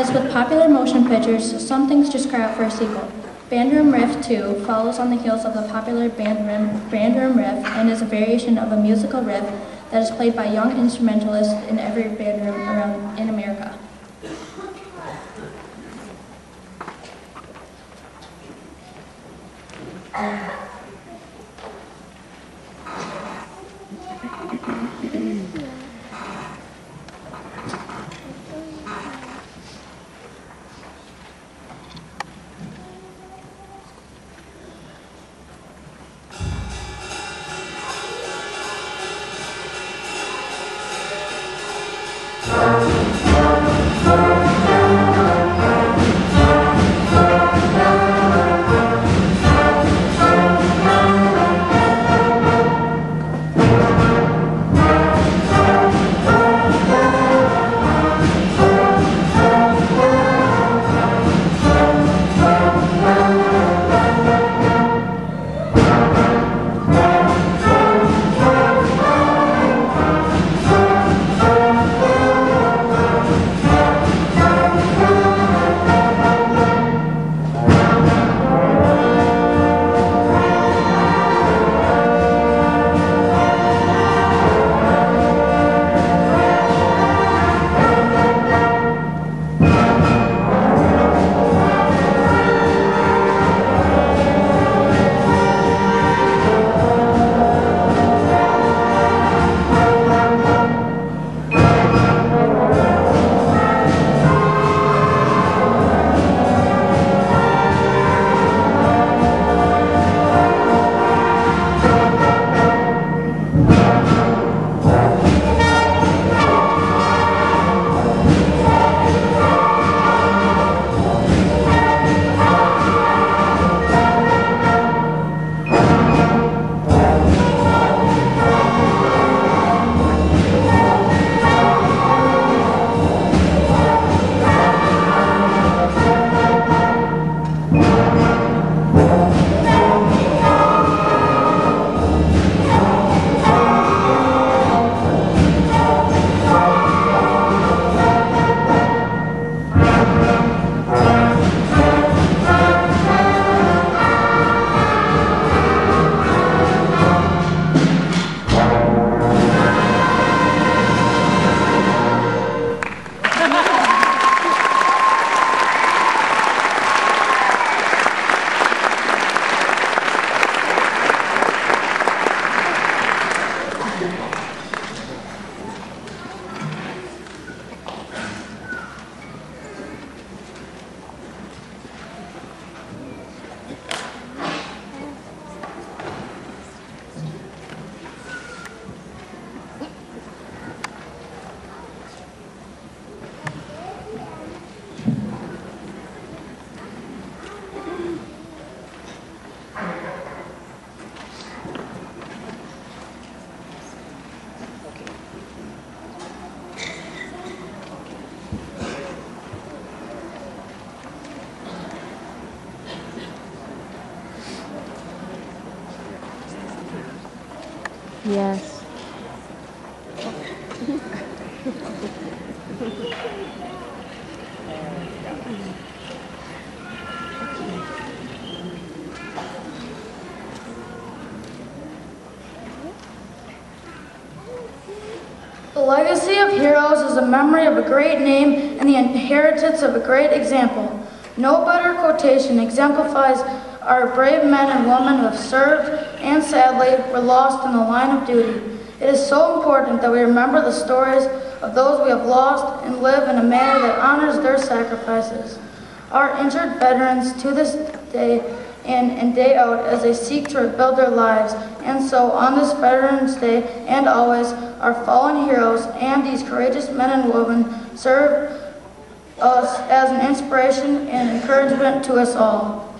As with popular motion pictures, some things just cry out for a sequel. Band Room Riff 2 follows on the heels of the popular Band Room, Band Room Riff and is a variation of a musical riff that is played by young instrumentalists in every band room around in America. Yes. The legacy of heroes is a memory of a great name and the inheritance of a great example. No better quotation exemplifies our brave men and women who have served and sadly were lost in the line of duty. It is so important that we remember the stories of those we have lost and live in a manner that honors their sacrifices. Our injured veterans to this day in and day out as they seek to rebuild their lives. And so on this Veterans Day and always, our fallen heroes and these courageous men and women serve us as an inspiration and encouragement to us all.